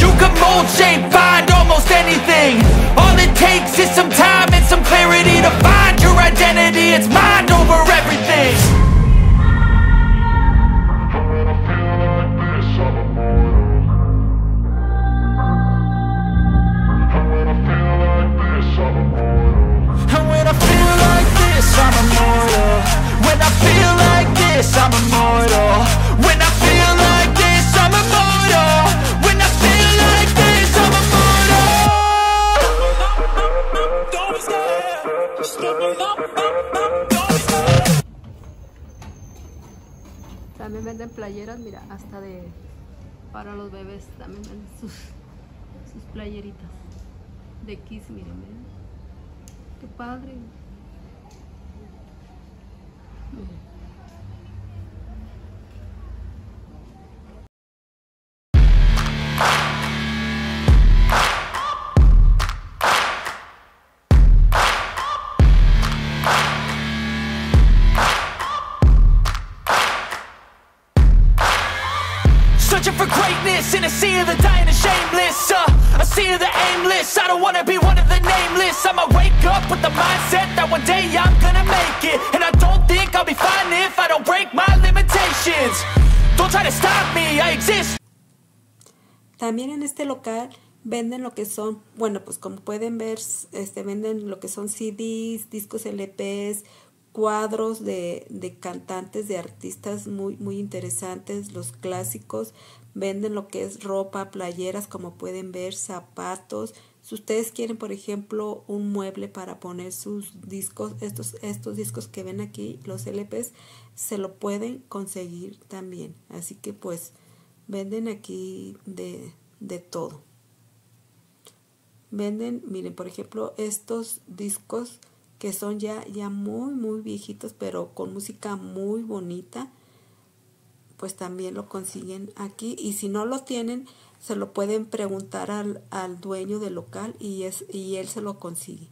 You can mold, shape, find almost anything. All it takes is some time and some clarity To find your identity, it's mind playeras, mira, hasta de para los bebés también sus, sus playeritas de Kiss, miren, miren. Qué padre. Shameless uh, sea of the aimless. I don't wanna be one of the nameless. I'ma wake up with the mindset that one day I'm gonna make it. And I don't think I'll be fine if I don't break my limitations. Don't try to stop me, I exist. También en este local venden lo que son, bueno, pues como pueden ver, este venden lo que son CDs, discos LPs, cuadros de, de cantantes, de artistas muy, muy interesantes, los clásicos, venden lo que es ropa, playeras, como pueden ver, zapatos. Si ustedes quieren, por ejemplo, un mueble para poner sus discos, estos, estos discos que ven aquí, los LPs, se lo pueden conseguir también. Así que pues venden aquí de, de todo. Venden, miren, por ejemplo, estos discos que son ya, ya muy, muy viejitos, pero con música muy bonita, pues también lo consiguen aquí. Y si no lo tienen, se lo pueden preguntar al, al dueño del local y, es, y él se lo consigue.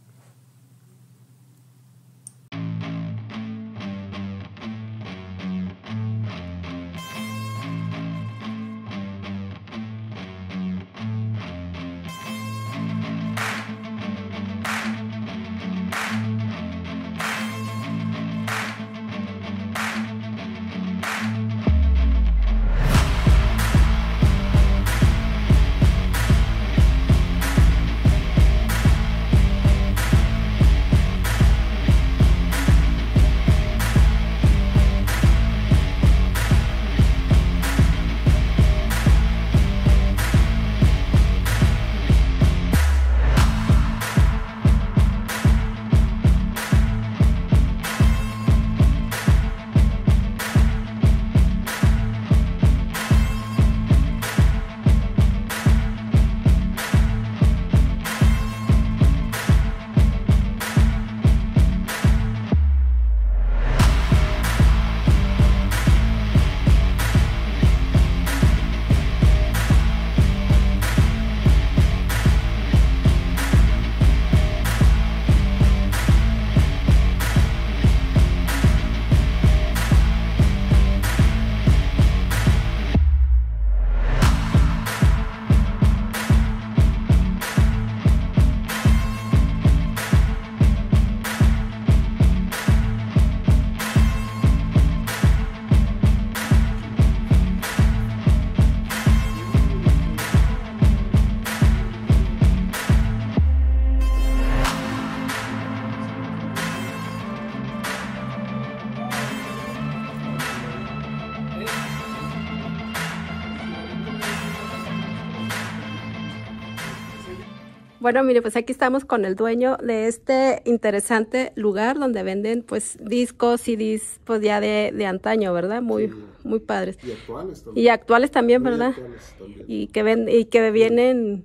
Bueno, mire, pues aquí estamos con el dueño de este interesante lugar donde venden pues discos, CDs, pues ya de, de antaño, ¿verdad? Muy, Sí. muy padres. Y actuales también. Y actuales también, Muy ¿verdad? actuales también. Y que ven, y que vienen,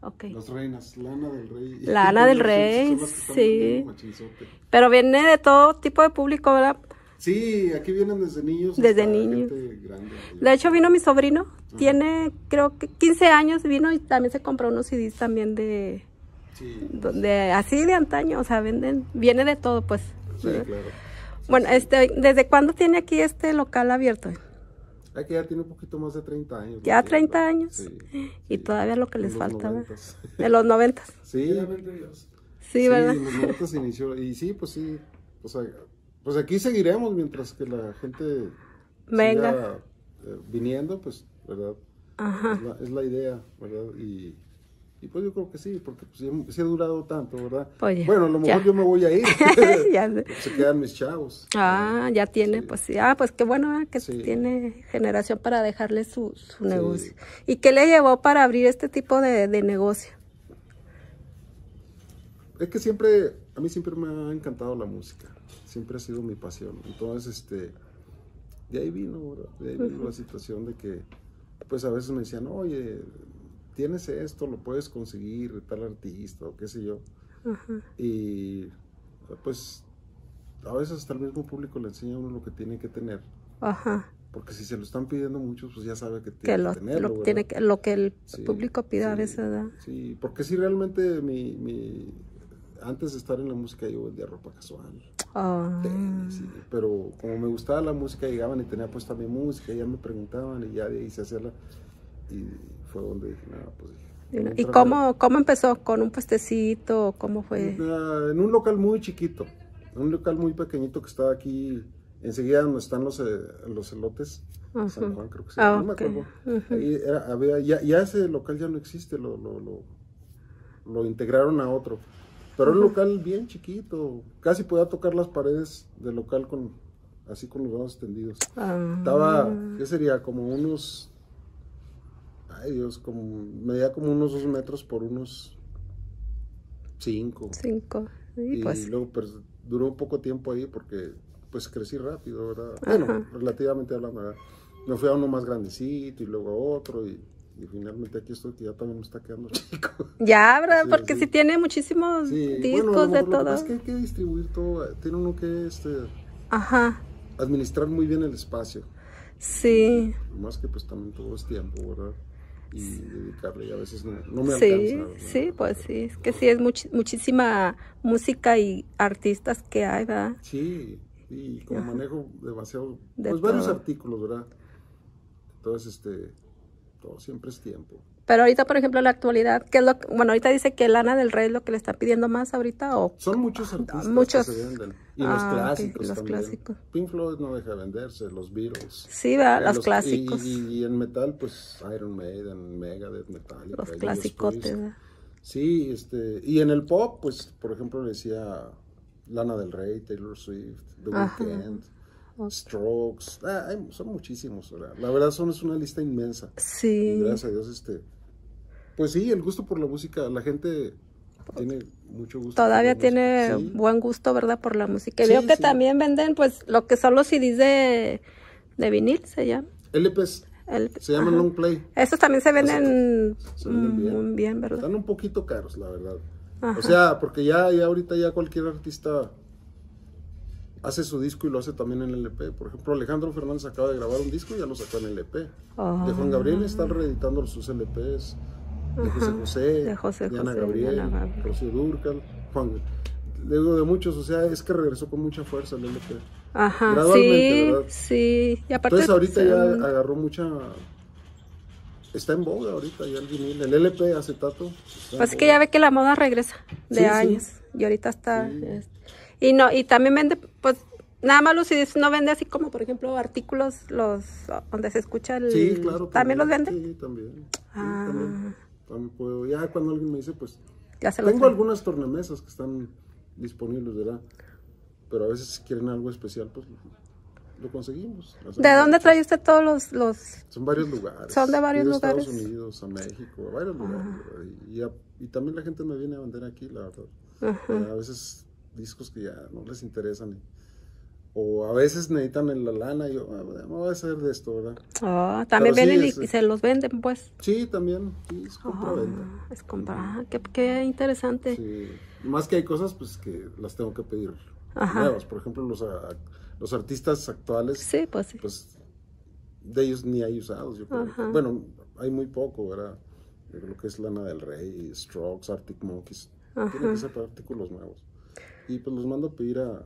ok. Las reinas, Lana del Rey. Lana del Rey, sí. Pero viene de todo tipo de público, ¿verdad? Sí, aquí vienen desde niños. Desde niños. gente grande. De hecho vino mi sobrino, tiene creo que 15 años, vino y también se compró unos CDs también de, Sí, de así de antaño, o sea, venden, viene de todo pues. sí, ¿verdad? claro. Bueno, este, ¿desde cuándo tiene aquí este local abierto? Aquí ya tiene un poquito más de 30 años. Ya ¿no? 30 años. Sí. Y todavía lo que les En faltaba. noventas. De los noventas. Sí, Sí, ¿verdad? en los 90 se inició. Y sí, pues sí. O sea, pues aquí seguiremos mientras que la gente Venga. siga, eh, viniendo, pues, ¿verdad? Ajá. Es la, es la idea, ¿verdad? Y, y pues yo creo que sí, porque pues, sí ha durado tanto, ¿verdad? Oye, bueno, a lo mejor ya. yo me voy a ir. Ya sé. se quedan mis chavos. Ah, ya tiene, Sí. pues sí. Ah, pues qué bueno ¿eh? que Sí. tiene generación para dejarle su, su negocio. ¿Y qué le llevó para abrir este tipo de, de negocio? Es que siempre, a mí siempre me ha encantado la música, siempre ha sido mi pasión. Entonces, este, de ahí vino, ¿verdad? De ahí vino la situación de que, pues a veces me decían, oye, tienes esto, lo puedes conseguir tal artista o qué sé yo. Y pues a veces hasta el mismo público le enseña a uno lo que tiene que tener. Ajá. Porque si se lo están pidiendo muchos, pues ya sabe que Que tiene lo, que tenerlo. lo tiene que, lo que el Sí, público pida a veces, ¿verdad? Sí, porque sí, realmente mi, mi, antes de estar en la música yo vendía ropa casual, Ah, pero como me gustaba la música llegaban y tenía puesta mi música, y ya me preguntaban y ya de ahí se hacía la... Y fue donde dije, no, pues dije... y no- voy a ¿Y entrar cómo, cómo empezó? ¿Con un puestecito? ¿Cómo fue? Ah, en un local muy chiquito, un local muy pequeñito que estaba aquí, enseguida donde están los, eh, los elotes, San Ujú. Juan creo que se Ah, no me acuerdo. Ahí era- había, ya, ya ese local ya no existe, lo, lo, lo, lo integraron a otro. Pero era un local bien chiquito, casi podía tocar las paredes del local con así con los brazos extendidos. Ah, Estaba, ¿qué sería? Como unos, ay Dios, como, medía como unos dos metros por unos cinco. cinco. Sí, Y pues. luego pues, duró poco tiempo ahí porque pues crecí rápido, ¿verdad? Bueno, Ajá. relativamente hablando, ¿verdad? Me fui a uno más grandecito y luego a otro y, y finalmente aquí estoy que ya también me está quedando chico. Ya, ¿verdad? Sí, Porque sí. si tiene muchísimos Sí, discos bueno, de todo. es que hay que distribuir todo, tiene uno que este, Ajá. administrar muy bien el espacio, Sí. más que pues también todo es tiempo, ¿verdad? Y dedicarle y a veces no, no me Sí, alcanza. ¿verdad? sí, pues sí. Es que sí, es muchi- muchísima música y artistas que hay, ¿verdad? Sí, y como manejo demasiado, De pues varios todo. artículos, ¿verdad? Entonces, este, todo siempre es tiempo. Pero ahorita, por ejemplo, en la actualidad, ¿qué es lo que- bueno, ahorita dice que Lana del Rey es lo que le está pidiendo más ahorita o Son muchos artistas muchos. que se venden. Y Ah, los ok, clásicos los también. clásicos. Pink Floyd no deja de venderse, los Beatles. sí, ¿verdad? Eh, los los- clásicos, Y, y en metal, pues Iron Maiden, Megadeth, Metallica. los. ¿verdad? Sí, este, y en el pop, pues, por ejemplo, decía Lana del Rey, Taylor Swift, The Ajá. Weeknd, Strokes, ah, hay- son muchísimos. La verdad son es una lista inmensa. Y Sí, gracias a Dios, este, pues sí, el gusto por la música, la gente tiene mucho gusto. todavía tiene. Sí. buen gusto, ¿verdad? Por la música. Y Sí, veo que sí. también venden, pues, lo que son los CDs de, de vinil, se llama. LPs, El- se llaman long play. Estos también se venden, Se venden mm, bien. muy bien, ¿verdad? Están un poquito caros, la verdad. Ajá. O sea, porque ya, ya ahorita ya cualquier artista hace su disco y lo hace también en LP. Por ejemplo, Alejandro Fernández acaba de grabar un disco y ya lo sacó en LP. Ah. De Juan Gabriel están reeditando sus LPs. De José José, De José Diana José, Gabriel, Gabriel. Rocío Dúrcal, Juan. Digo de muchos, o sea, es que regresó con mucha fuerza el LP. Ajá, Gradualmente, sí, ¿verdad? sí. Y aparte, Entonces ahorita ya agarró mucha... Está en boga ahorita ya el vinil. El LP acetato. Pues que boga. ya ve que la moda regresa de Sí, sí. años y ahorita está Sí. Y no y también vende pues nada más CDs no vende así como por ejemplo artículos los donde se escucha el Sí, claro. también los vende Sí, también. Sí, Ah. también. También puedo. Ya cuando alguien me dice, pues. ya se los Tengo algunas tornamesas que están disponibles, ¿verdad? Pero a veces si quieren algo especial, pues lo conseguimos. ¿De dónde trae usted todos los, los Son varios lugares. Son de varios Fui lugares. Estados Unidos, a México, a varios lugares. Y, a- y también la gente me viene a vender aquí, la verdad. A veces discos que ya no les interesan. y- o a veces necesitan en la lana y yo, ah, me voy a hacer de esto, ¿verdad? Oh, también Pero sí, y- es- y, se los venden, pues. Sí, también. Sí, es compra-venta. Ah, es comprar. Ah, qué, qué interesante. Sí. Más que hay cosas pues que las tengo que pedir Ajá. nuevas. Por ejemplo, los, a- los artistas actuales, Sí, pues sí. pues de ellos ni hay usados. Yo creo. Ajá. Bueno, hay muy poco, ¿verdad? De Lo que es Lana del Rey, Strokes, Arctic Monkeys. Tienen que ser artículos nuevos. Y pues los mando a pedir a,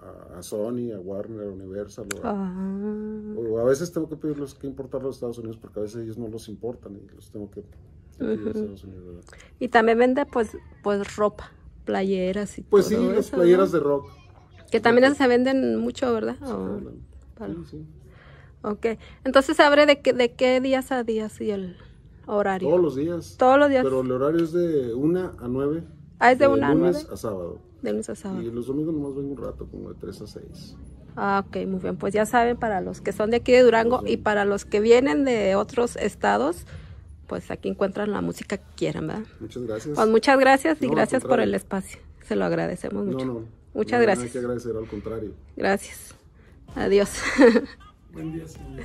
a, a Sony, a Warner, a Universal. O a, Ah, o a veces tengo que pedirlos que importarlos a Estados Unidos porque a veces ellos no los importan y los tengo que, pedir a Estados Unidos. y también vende, pues, pues ropa, playeras y Pues sí, las playeras ¿no? de rock. Que también esas se venden mucho, ¿verdad? Sí, sí. ok. Entonces, ¿sabré de qué, de qué días a días y el horario? Todos los días. Todos los días. Pero el horario es de 1 a 9. Ah, es de una a lunes nueve. a sábado. De lunes a sábado. Y los domingos nomás vengo un rato, como de 3 a 6. Ah, ok, muy bien. Pues ya saben, para los que son de aquí de Durango y para los que vienen de otros estados, pues aquí encuentran la música que quieran, ¿verdad? Muchas gracias. Pues muchas gracias y No, gracias por el espacio. Se lo agradecemos mucho. No, no. Muchas no, gracias. Hay que agradecer, al contrario. Gracias. Adiós. Buen día, señor.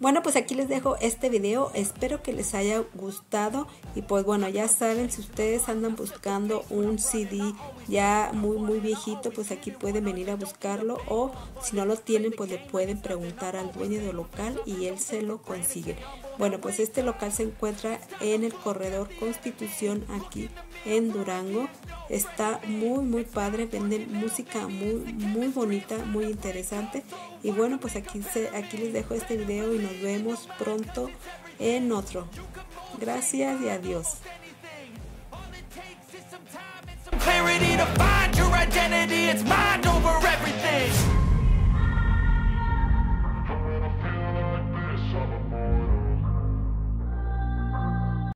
Bueno, pues aquí les dejo este video. Espero que les haya gustado. Y pues bueno, ya saben, si ustedes andan buscando un CD ya muy, muy viejito, pues aquí pueden venir a buscarlo. O si no lo tienen, pues le pueden preguntar al dueño del local y él se lo consigue. Bueno, pues este local se encuentra en el corredor Constitución aquí en Durango. Está muy, muy padre. Venden música muy, muy bonita, muy interesante. Y bueno, pues aquí, se, aquí les dejo este video y nos nos vemos pronto en otro. Gracias y adiós.